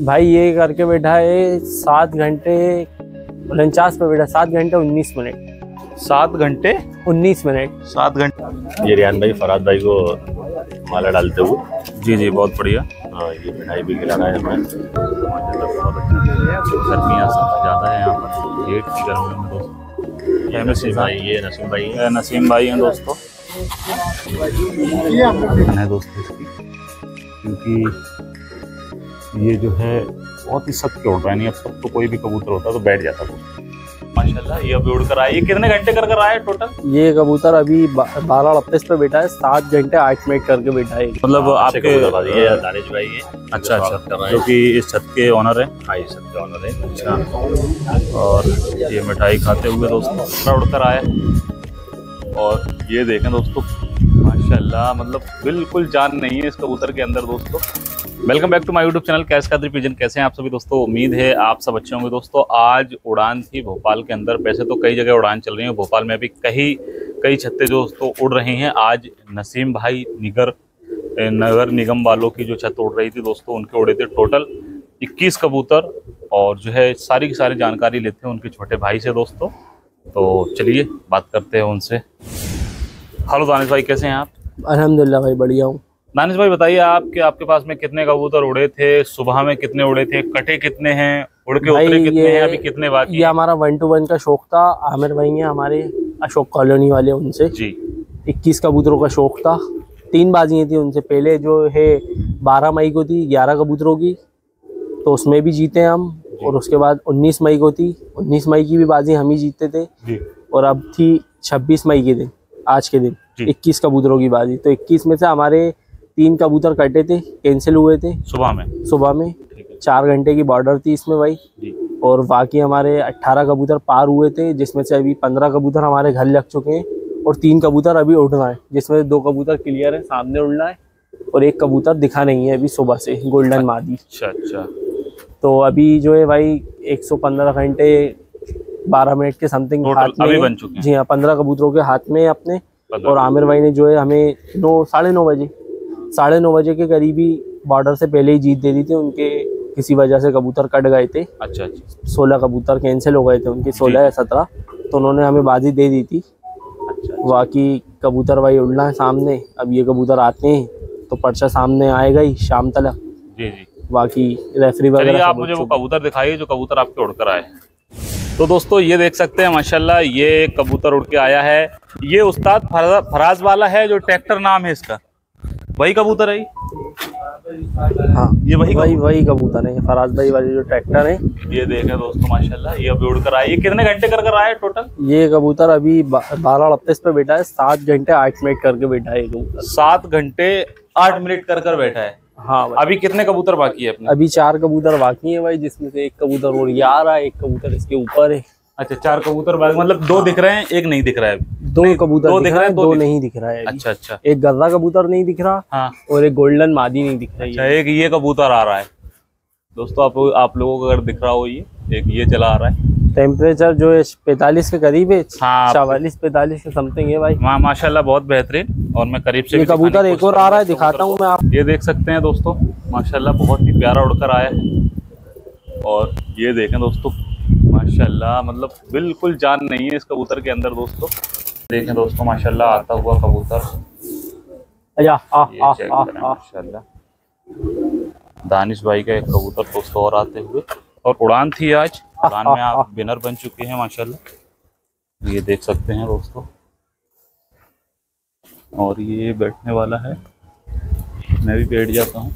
भाई ये करके बैठा है सात घंटे उनचास पे बैठा सात घंटे उन्नीस मिनट। सात घंटे? उन्नीस मिनट। सात घंटे। ये रियान भाई फराद भाई को माला डालते हुए। जी जी बहुत बढ़िया। हाँ ये मिठाई भी खिला रहा है हमें। अच्छा। गर्मियाँ सबसे ज़्यादा है यहाँ पर। लेट की गर्मी में दोस्तों ये नसीम भाई ये नसीम भाई है। ये नसीम भाई हैं दोस्तों। है दोस्तों। इसकी क्योंकि ये जो है बहुत ही सख्त के उड़ रहा है नहीं अब तक तो कोई भी कबूतर होता है तो बैठ जाता दोस्तों माशाल्लाह ये अभी उड़ कर आया। ये कितने घंटे कर कर आया टोटल ये कबूतर अभी बारह अड़तीस पे बैठा है सात घंटे आठ मिनट करके बैठा है। मतलब आपके आपके है। दानिश भाई ये अच्छा अच्छा। जो कि इस छत के ऑनर है। हाँ ये सबके ऑनर है। अच्छा। और ये मिठाई खाते हुए दोस्तों उड़ कर आया। और ये देखें दोस्तों माशाल्लाह मतलब बिल्कुल जान नहीं है इस कबूतर के अंदर दोस्तों। Welcome back to my YouTube channel cash का पिजन कैसे हैं आप सभी दोस्तों? उम्मीद है आप सब अच्छे होंगे। दोस्तों, आज उड़ान थी भोपाल के अंदर। वैसे तो कई जगह उड़ान चल रही है। भोपाल में भी कई कई छत्ते दोस्तों उड़ रहे हैं। आज नसीम भाई निगर नगर निगम वालों की जो छत उड़ रही थी दोस्तों, उनके उड़े थे टोटल 21 कबूतर। और जो है, सारी की सारी जानकारी लेते हैं उनके छोटे भाई से दोस्तों। तो चलिए, बात करते हैं उनसे। हेलो दानिश भाई, कैसे हैं आप? अल्हम्दुलिल्लाह भाई, बढ़िया हूँ। दानिश भाई बताइए आप कि आपके पास में कितने कबूतर उड़े थे? सुबह में कितने उड़े थे? कटे कितने हैं? उड़ के उतरे कितने हैं? अभी कितने बाकी ये हमारा वन टू वन का शौक था। आमिर भाई हैं हमारे अशोक कॉलोनी वाले उनसे। जी। इक्कीस कबूतरों का शौक था। तीन बाजियाँ थी उनसे। पहले जो है बारह मई को थी ग्यारह कबूतरों की। तो उसमें भी जीते हम। और उसके बाद उन्नीस मई को थी। उन्नीस मई की भी बाजी हम ही जीतते थे। जी। और अब थी छब्बीस मई के दिन आज के दिन। इक्कीस कबूतरों की बाजी। तो इक्कीस में से हमारे तीन कबूतर कटे थे कैंसिल हुए थे। सुबह में? सुबह में। चार घंटे की बॉर्डर थी इसमें भाई। और बाकी हमारे अट्ठारह कबूतर पार हुए थे जिसमें से अभी पंद्रह कबूतर हमारे घर लग चुके हैं। और तीन कबूतर अभी उड़ रहा है जिसमें दो कबूतर क्लियर है सामने उड़ना है और एक कबूतर दिखा नहीं है अभी सुबह से गोल्डन मादी। अच्छा अच्छा। तो अभी जो है भाई 115 घंटे 12 मिनट के समथिंग हाथ में अभी बन चुके हैं। जी हाँ पंद्रह कबूतरों के हाथ में अपने। और आमिर भाई ने जो है हमें नौ साढ़े नौ बजे साढ़े नौ बजे के करीब ही बॉर्डर से पहले ही जीत दे दी थी उनके किसी वजह से कबूतर कट गए थे। अच्छा अच्छा। सोलह कबूतर कैंसिल हो गए थे उनके सोलह या सत्रह। तो उन्होंने हमें बाजी दे दी थी। अच्छा बाकी कबूतर भाई उड़ना है सामने। अब ये कबूतर आते हैं तो पर्चा सामने आएगा ही शाम तक। जी जी। बाकी रेफरी वगैरह आप मुझे वो। कबूतर दिखाइए जो कबूतर आपके उड़ कर आए तो दोस्तों ये देख सकते हैं माशाल्लाह ये कबूतर उड़ के आया है। ये उस्ताद फराज वाला है जो ट्रैक्टर नाम है इसका। वही कबूतर है? हाँ। ये वही वही वही कबूतर है फराज भाई वाले जो ट्रैक्टर है। ये देखें दोस्तों माशाल्लाह ये अभी उड़ कर आया ये कितने घंटे कर कर आया टोटल ये कबूतर अभी बारह अड़तीस पे बैठा है सात घंटे आठ मिनट करके बैठा है ये कबूतर। सात घंटे आठ मिनट कर कर बैठा है? हाँ अभी कितने कबूतर बाकी है अपने? अभी चार कबूतर बाकी है भाई जिसमें से एक कबूतर और ये आ रहा है एक कबूतर इसके ऊपर है। अच्छा चार कबूतर बाकी मतलब दो दिख रहे हैं एक नहीं दिख रहा है दो कबूतर दो दिख दिख रहा है हैं, दो दो नहीं दिख रहा है अच्छा अच्छा। एक गर्रा कबूतर नहीं दिख रहा हाँ। और एक गोल्डन मादी नहीं दिख रही अच्छा है। एक ये कबूतर आ रहा है। दोस्तों आप आप लोगों को अगर दिख रहा हो ये एक ये चला आ रहा है। टेम्परेचर जो है पैतालीस के करीब है। हाँ। चवालीस पैतालीस के समथिंग है भाई। मा माशाल्लाह बहुत बेहतरीन। और मैं करीब से कबूतर एक और आ रहा है दिखाता हूँ मैं आप ये देख सकते हैं दोस्तों माशाल्लाह बहुत ही प्यारा उड़कर आया है। और ये देखें दोस्तों माशाल्लाह मतलब बिल्कुल जान नहीं है इस कबूतर के अंदर दोस्तों। देखें दोस्तों माशाल्लाह आता हुआ कबूतर। माशाल्लाह। दानिश भाई का एक कबूतर दोस्तों और आते हुए। और उड़ान थी आज। उड़ान में आप विनर बन चुके हैं माशाल्लाह। ये देख सकते हैं दोस्तों। और ये बैठने वाला है। मैं भी बैठ जाता हूँ।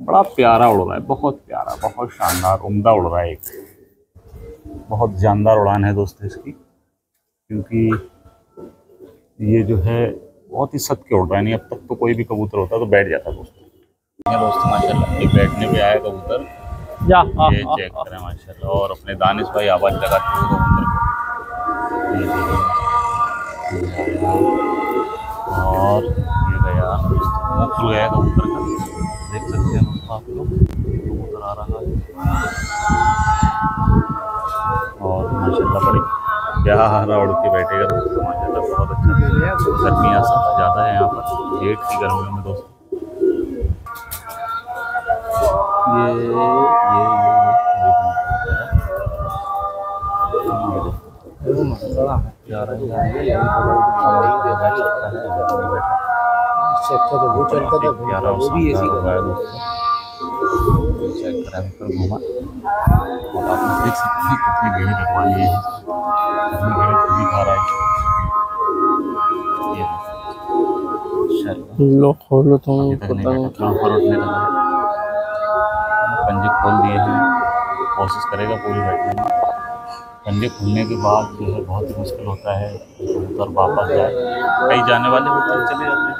बड़ा प्यारा उड़ रहा है बहुत प्यारा बहुत शानदार उम्दा उड़ रहा है एक। बहुत जानदार उड़ान है दोस्तों इसकी क्योंकि ये जो है बहुत ही सत के उड़ रहा है नहीं अब तक तो कोई भी कबूतर होता तो बैठ जाता दोस्तों। ये दोस्तों माशाल्लाह ये बैठने पे आया कबूतर। आ ये आ चेक करें माशाल्लाह और अपने दानिश भाई आवाज़ लगाते हुए कबूतर ये ये और ये गया गया कबूतर और माशा बड़े यहाँ हरा उड़ के बैठेगा दोस्तों माशा बहुत अच्छा गर्मियाँ सब ज़्यादा है यहाँ पर लेट की गर्मियों में दोस्तों ये ये ये तो वो चलता था वो भी ऐसी दोस्तों चेक करा घूमा और आप देख सकते हैं कितनी भीड़ लगवाई है कितनी भीड़ ही खा रहा है लो खोलो नहीं पता ऊपर उठने लगा पंजे खोल दिए हैं कोशिश करेगा पूरी बैठने में पंजे खुलने के बाद जो है बहुत ही मुश्किल होता है कबूतर वापस जाए कई जाने वाले होते हैं चले जाते हैं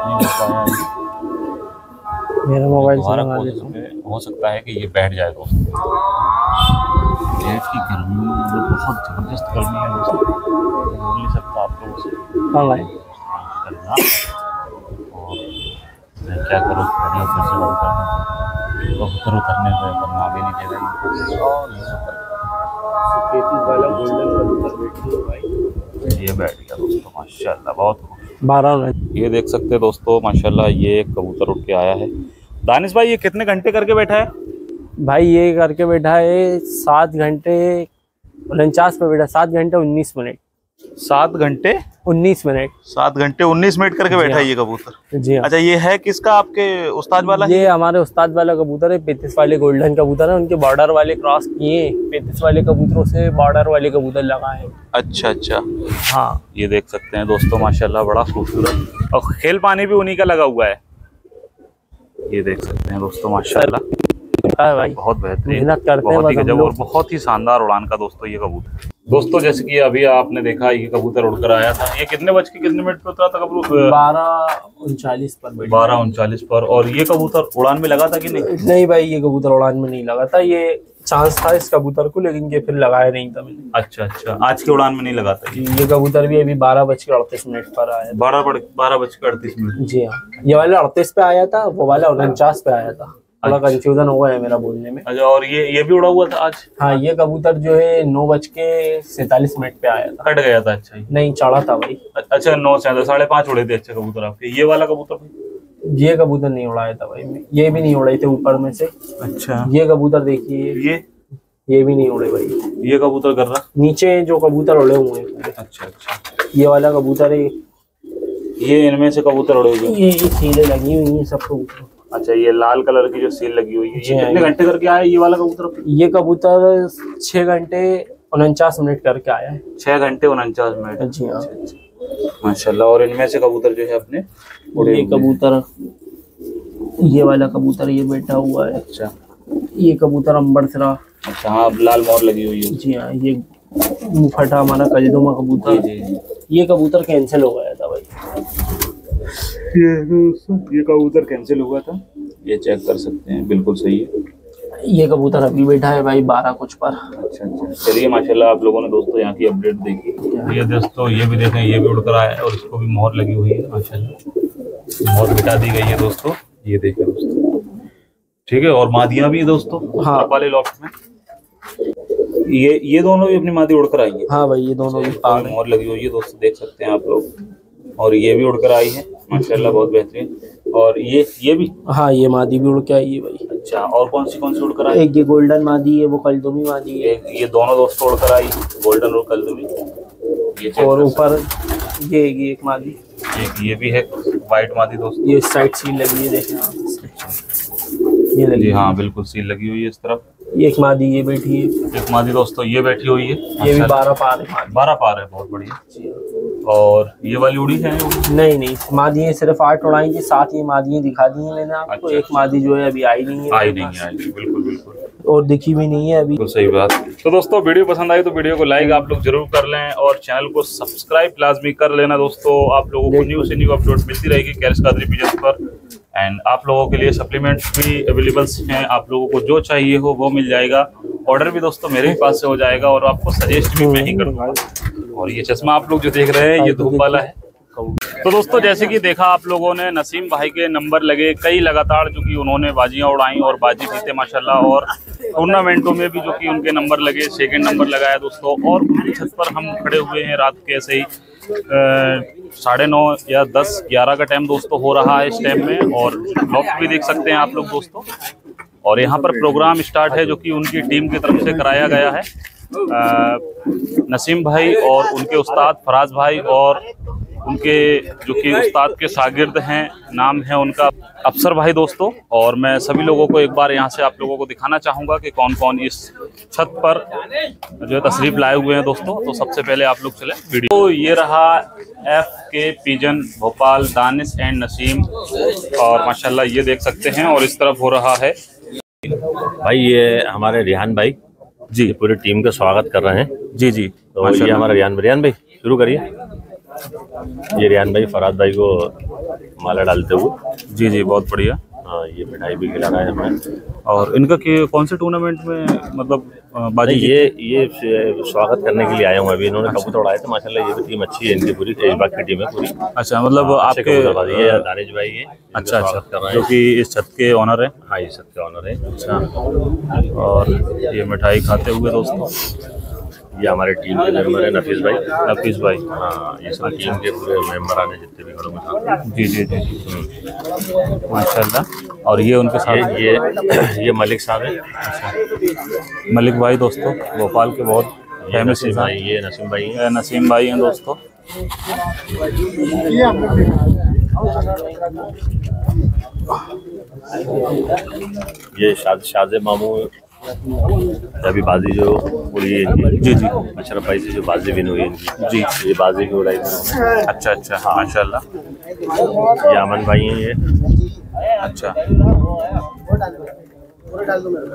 नहीं हो है। मेरा मोबाइल हूँ में हो। सकता है कि ये बैठ जाए दोस्तों। की गर्मी मतलब बहुत ज़बरदस्त गर्मी है दोस्तों। बोल नहीं सकता आप लोगों से हाँ भाई। करना। और क्या करूँ? खड़े होकर से कबूतर उतरने वरना आगे नहीं दे रही और ये सब कर- ये बैठ गया दोस्तों माशाल्लाह बहुत बारह ये देख सकते हैं दोस्तों माशाल्लाह ये कबूतर उठ के आया है। दानिश भाई ये कितने घंटे करके बैठा है? भाई ये करके बैठा है सात घंटे उनचास पे बैठा सात घंटे उन्नीस मिनट। सात घंटे? उन्नीस मिनट। सात घंटे उन्नीस मिनट करके बैठा है ये कबूतर? जी हाँ। अच्छा ये है किसका? आपके उस्ताद वाला? ये हमारे उस्ताद वाला कबूतर है पैंतीस वाले गोल्डन कबूतर है उनके बॉर्डर वाले क्रॉस किए पैंतीस वाले कबूतरों से बॉर्डर वाले कबूतर लगा है। अच्छा अच्छा। हाँ। ये देख सकते हैं दोस्तों माशाल्लाह बड़ा खूबसूरत। और खेल पानी भी उन्हीं का लगा हुआ है। ये देख सकते हैं दोस्तों माशाल्लाह। भाई। बहुत बेहतरीन मेहनत करते हैं बहुत ही गजब और बहुत ही शानदार उड़ान का दोस्तों ये कबूतर दोस्तों जैसे कि अभी आपने देखा ये कबूतर उड़कर आया था। ये कितने बज के कितने मिनट पे उतरा था कबूतर? बारह उनचालीस पर बारह उनचालीस पर। और ये कबूतर उड़ान में लगा था कि नहीं? नहीं भाई ये कबूतर उड़ान में नहीं लगा था। ये चांस था इस कबूतर को लेकिन ये फिर लगाया नहीं था मैंने। अच्छा अच्छा। आज की उड़ान में नहीं लगा था ये कबूतर भी अभी बारह बज के अड़तीस मिनट पर आया बारह बारह बज के अड़तीस मिनट। जी हाँ। ये वाला अड़तीस पे आया था वो वाला उनचास पे आया था। थोड़ा कंफ्यूजन हुआ है मेरा बोलने में। अच्छा और ये ये भी उड़ा हुआ था आज? हाँ ये कबूतर जो है नौ बज के सैतालीस मिनट पे आया था। कट गया था अच्छा। नहीं चढ़ा था भाई। अच्छा नौ से साढ़े पाँच उड़े थे अच्छा कबूतर आपके। ये वाला कबूतर? ये कबूतर नहीं उड़ाया था भाई ये भी नहीं उड़ाए थे ऊपर में से। अच्छा। ये कबूतर देखिए। ये? ये भी नहीं उड़े भाई। ये कबूतर कर रहा? नीचे जो कबूतर उड़े हुए हैं अच्छा अच्छा। ये वाला कबूतर है। ये इनमें से कबूतर उड़े हुए ये सीलें लगी हुई हैं सब। कबूतर अच्छा ये लाल कलर की जो सील लगी हुई है ये हाँ, कितने ये- घंटे करके आया ये वाला कबूतर ये कबूतर छह घंटे उनचास मिनट करके आया है। छह घंटे उनचास मिनट। जी हाँ। माशाल्लाह और इनमें से कबूतर जो है अपने उड़े ये कबूतर ये वाला कबूतर ये बैठा हुआ है। अच्छा। ये कबूतर अंबर सिरा अच्छा हाँ लाल मोर लगी हुई है। जी हाँ ये मुफटा हमारा कजदुमा कबूतर। जी जी। ये कबूतर कैंसिल हो गया था भाई। ये ये कबूतर कैंसिल हुआ था। ये चेक कर सकते हैं बिल्कुल सही है। ये कबूतर अभी बैठा है भाई बारह कुछ पर। अच्छा अच्छा। चलिए माशाल्लाह आप लोगों ने दोस्तों यहाँ की अपडेट देखी। ये दोस्तों ये भी देखें ये भी उड़कर आया है और इसको भी मोहर लगी हुई है माशाल्लाह। मोहर मिटा दी गई है दोस्तों। ये देखें दोस्तों। ठीक है और मादियाँ भी हैं दोस्तों। हाँ। वाले लॉफ्ट में। ये ये दोनों भी अपनी मादी उड़कर आई है। हाँ भाई ये दोनों भी। मोहर लगी हुई है दोस्तों देख सकते हैं आप लोग। और ये भी उड़कर आई है। माशाल्लाह बहुत बेहतरीन। और ये ये भी? हाँ ये मादी भी उड़ के आई है भाई। अच्छा और कौन सी कौन सी उड़कर आई? एक ये गोल्डन मादी है वो कलदुमी मादी है। ये ये दोनों दोस्तों उड़कर आई गोल्डन और कलदुमी। और ऊपर ये ये एक मादी। एक ये भी है वाइट मादी दोस्त। ये साइड सील लगी है देखें ये लगी जी हाँ। बिल्कुल सील लगी हुई है इस तरफ़। ये एक मादी ये बैठी है। एक मादी दोस्तों ये बैठी हुई है। ये भी बारह पार है बारह पार है बहुत बढ़िया। और ये वाली उड़ी है? नहीं नहीं मादियाँ सिर्फ़ आठ उड़ाई थी सात ये मादियाँ दिखा दी हैं मैंने आपको अच्छा, एक मादी जो है अभी आई नहीं है आई नहीं है आई नहीं, बिल्कुल बिल्कुल। और दिखी भी नहीं है अभी। बिल्कुल सही बात। तो दोस्तों वीडियो पसंद आई तो वीडियो को लाइक आप लोग ज़रूर कर लें और चैनल को सब्सक्राइब लाजमी कर लेना दोस्तों। आप लोगों को न्यू से न्यू अपलोड मिलती रहेगी कैल्स कादरी पर। एंड आप लोगों के लिए सप्लीमेंट्स भी अवेलेबल्स हैं। आप लोगों को जो चाहिए हो वो मिल जाएगा। ऑर्डर भी दोस्तों मेरे ही पास से हो जाएगा और आपको सजेस्ट भी मैं ही करूँगा। और ये चश्मा आप लोग जो देख रहे हैं, ये धूप वाला है। तो दोस्तों, जैसे कि देखा आप लोगों ने, नसीम भाई के नंबर लगे, कई लगातार जो कि उन्होंने बाजियाँ उड़ाई और बाजी जीते माशाल्लाह, और टूर्नामेंटों में भी जो कि उनके नंबर लगे सेकंड नंबर लगाया दोस्तों, और उनकी छत पर हम खड़े हुए हैं रात के ऐसे ही साढ़े नौ या दस, ग्यारह का टाइम दोस्तों हो रहा है इस टाइम में, और वक्त भी देख सकते हैं आप लोग दोस्तों। और यहाँ पर प्रोग्राम स्टार्ट है जो कि उनकी टीम की तरफ़ से कराया गया है। नसीम भाई और उनके उस्ताद फराज भाई और उनके जो कि उस्ताद के शागिर्द हैं, नाम है उनका अफसर भाई दोस्तों। और मैं सभी लोगों को एक बार यहाँ से आप लोगों को दिखाना चाहूँगा कि कौन कौन इस छत पर जो है तशरीफ़ लाए हुए हैं दोस्तों। तो सबसे पहले आप लोग चले। वीडियो तो ये रहा एफ़ के पीजन भोपाल, दानिश एंड नसीम। और माशाल्लाह ये देख सकते हैं और इस तरफ़ हो रहा है। भाई, ये हमारे रिहान भाई। जी। पूरी टीम का स्वागत कर रहे हैं। जी जी। तो ये हमारा रियान रियान भाई शुरू करिए। ये रियान भाई फराद भाई को माला डालते हुए। जी जी बहुत बढ़िया। हाँ ये मिठाई भी खिला रहा है हमें। और इनका कि- कौन से टूर्नामेंट में मतलब बाजी ये ये स्वागत करने के लिए आए हुए अभी। इन्होंने कबूतर उड़ाए थे माशाल्लाह ये भी टीम अच्छी है इनकी पूरी एजबाग की टीम है पूरी। अच्छा मतलब आपके हैं। ये दानिश भाई है अच्छा अच्छा। कर रहे जो हैं कि इस छत के ऑनर है। हाँ ये छत के ऑनर है। अच्छा। और ये मिठाई खाते हुए दोस्तों। ये हमारे टीम के मेंबर है नफीस भाई। नफीस भाई। हाँ ये सब टीम के पूरे मेंबर आने जितने भी खड़े में जी जी जी जी। माशाल्लाह। और ये उनके साथ ये ये ये मलिक साहब है। अच्छा। मलिक भाई दोस्तों भोपाल के बहुत फ़ेमस भाई ये नसीम भाई हैं। नसीम भाई हैं दोस्तों। ये शाद शादे मामू अभी बाजी जो उड़ी है जी जी। अशरफ भाई से जो बाजी विन हुई है जी। ये बाजी भी उड़ाई अच्छा अच्छा। हाँ माशा ये अमन भाई हैं ये। अच्छा।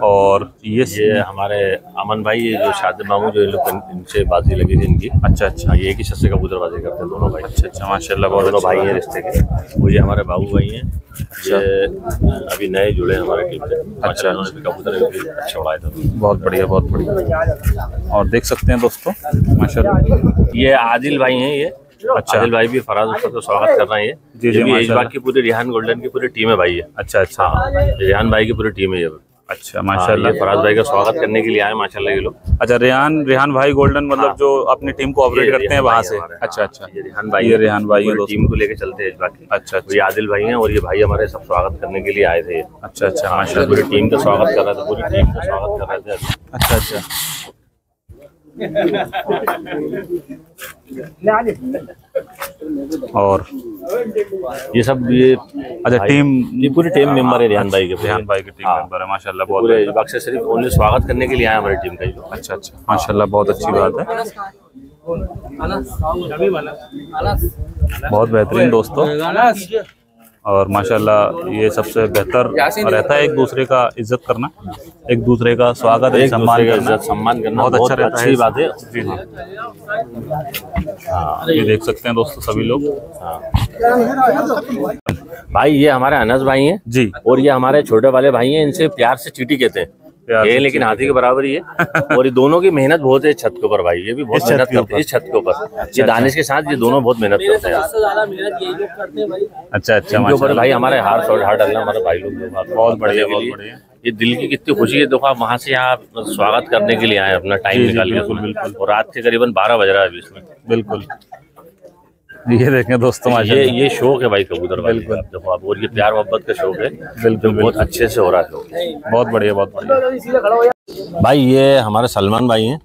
और ये ये हमारे अमन भाई ये जो शादी मामू जो इन लोग इनसे बाजी लगी थी इनकी। अच्छा अच्छा। हाँ, ये एक ही से कबूतरबाजी करते हैं दोनों भाई। अच्छा अच्छा माशाल्लाह बहुत दोनों अच्छा भाई हैं रिश्ते के। वो ये हमारे बाबू भाई हैं। ये अभी नए जुड़े हैं हमारे टीम से। अच्छा। कबूतर अच्छे उड़ाए थे। बहुत बढ़िया बहुत बढ़िया। और देख सकते हैं दोस्तों माशा ये आदिल भाई हैं ये। अच्छा। आदिल भाई भी फराज उसका का स्वागत कर रहे हैं जी, जी, ये भी माशाल्लाह। की पूरी रिहान गोल्डन की पूरी टीम है भाई ये। अच्छा अच्छा। हाँ रिहान भाई की पूरी टीम है ये। अच्छा हाँ, माशाल्लाह। ये फराज भाई का स्वागत करने के लिए आए माशाल्लाह ये लोग। अच्छा रेहान रेहान भाई गोल्डन मतलब जो अपनी टीम को ऑपरेट करते हैं वहाँ से। अच्छा हाँ, अच्छा। ये रिहान भाई ये हैं। रेहान भाई हैं दोस्तों। टीम को लेके चलते हैं एजबाग की। अच्छा तो ये अच्छा आदिल भाई हैं और ये भाई हमारे सब स्वागत करने के लिए आए थे। ये। अच्छा अच्छा पूरी टीम का स्वागत कर रहे थे पूरी टीम का स्वागत कर रहे थे। अच्छा अच्छा। और ये सब ये अच्छा टीम ये पूरी टीम मेंबर है रिहान भाई के। रेहान भाई की टीम हाँ। मेंबर है माशाल्लाह बहुत पूरे इजबाग से सिर्फ़ ओनली स्वागत करने के लिए आए हमारी टीम का ये अच्छा अच्छा। माशाल्लाह बहुत अच्छी बात है। बहुत बेहतरीन दोस्तों। और माशाल्लाह ये सबसे बेहतर रहता है एक दूसरे का इज़्ज़त करना एक दूसरे का स्वागत एक सम्मान करना। सम्मान करना बहुत अच्छा रहता है। बात है। जी जी हाँ ये देख सकते हैं दोस्तों सभी लोग। हाँ। भाई ये हमारे अनस भाई हैं जी। और ये हमारे छोटे वाले भाई हैं इनसे प्यार से चीटी कहते हैं। ये लेकिन हाथी के बराबर ही है। और ये दोनों की मेहनत बहुत है छत के ऊपर भाई ये भी बहुत मेहनत करते हैं इस छत के ऊपर। ये दानिश के साथ ये दोनों बहुत मेहनत करते हैं। अच्छा अच्छा इनके ऊपर भाई हमारे हार शॉट हार डालना हमारे भाई लोग बहुत बढ़िया, बहुत बढ़िया। ये दिल की कितनी खुशी है देखो आप वहाँ से यहाँ स्वागत करने के लिए आए अपना टाइम निकाल के बिल्कुल, बिल्कुल। और रात के करीबन बारह बज रहा है अभी इसमें। बिल्कुल। ये देखें दोस्तों ये माशाल्लाह। ये शौक है भाई कबूतर बिल्कुल। देखो आप और ये प्यार मोहब्बत का शौक है बिल्कुल बहुत अच्छे से हो रहा है। बहुत बढ़िया बहुत बढ़िया। भाई ये हमारे सलमान भाई हैं।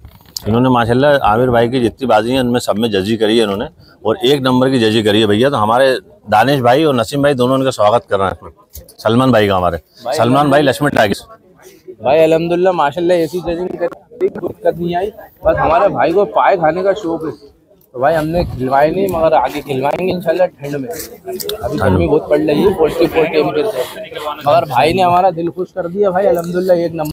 इन्होंने माशाल्लाह आमिर भाई की जितनी बाजी हैं उनमें सब में जजी करी है इन्होंने और एक नंबर की जजी करी है भैया। तो हमारे दानिश भाई और नसीम भाई दोनों उनका स्वागत कर रहे हैं सलमान भाई का हमारे। सलमान भाई लक्ष्मण टागिस भाई अल्हम्दुलिल्लाह माशाल्लाह ऐसी जजिंग करी कोई दिक्कत नहीं आई बस हमारे भाई को पाए खाने का शौक है। तो भाई हमने खिलवाए नहीं मगर आगे खिलवाएँगे इंशाल्लाह ठंड में। अभी गर्मी बहुत पड़ रही है फोर्टी फोर टेम्परेचर मगर भाई ने हमारा दिल खुश कर दिया भाई अलहमदुल्ला एक नंबर